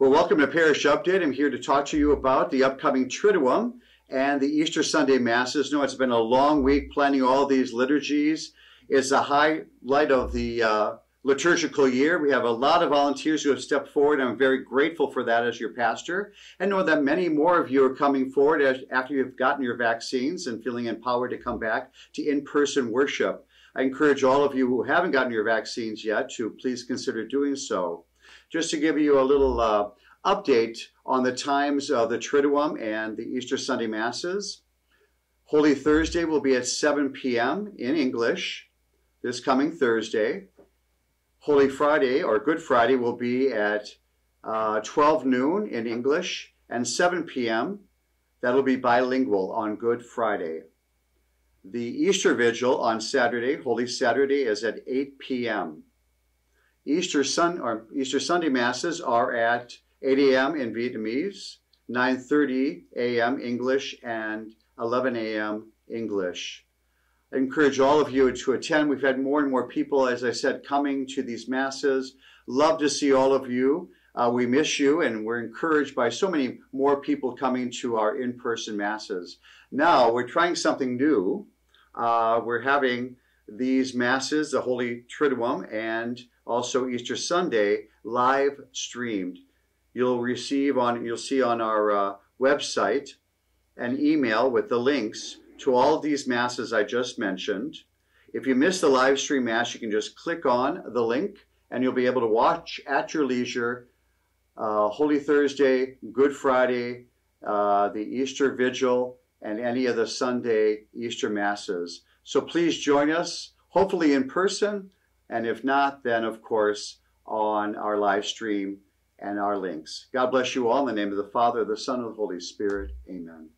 Well, welcome to Parish Update. I'm here to talk to you about the upcoming Triduum and the Easter Sunday Masses. No, it's been a long week planning all these liturgies. It's a highlight of the uh, liturgical year. We have a lot of volunteers who have stepped forward. I'm very grateful for that as your pastor. And know that many more of you are coming forward as, after you've gotten your vaccines and feeling empowered to come back to in person worship. I encourage all of you who haven't gotten your vaccines yet to please consider doing so just to give you a little uh, update on the times of the Triduum and the Easter Sunday Masses. Holy Thursday will be at 7 p.m. in English this coming Thursday. Holy Friday or Good Friday will be at uh, 12 noon in English and 7 p.m. That'll be bilingual on Good Friday. The Easter Vigil on Saturday, Holy Saturday, is at 8 p.m. Easter, Sun, or Easter Sunday Masses are at 8 a.m. in Vietnamese, 9.30 a.m. English, and 11 a.m. English. I encourage all of you to attend. We've had more and more people, as I said, coming to these Masses. Love to see all of you. Uh, we miss you, and we're encouraged by so many more people coming to our in-person Masses. Now, we're trying something new. Uh, we're having these Masses, the Holy Triduum, and also Easter Sunday, live streamed. You'll receive on, you'll see on our uh, website an email with the links to all these masses I just mentioned. If you miss the live stream mass, you can just click on the link and you'll be able to watch at your leisure uh, Holy Thursday, Good Friday, uh, the Easter Vigil, and any of the Sunday Easter Masses. So please join us, hopefully in person, and if not, then of course on our live stream and our links. God bless you all in the name of the Father, the Son, and the Holy Spirit. Amen.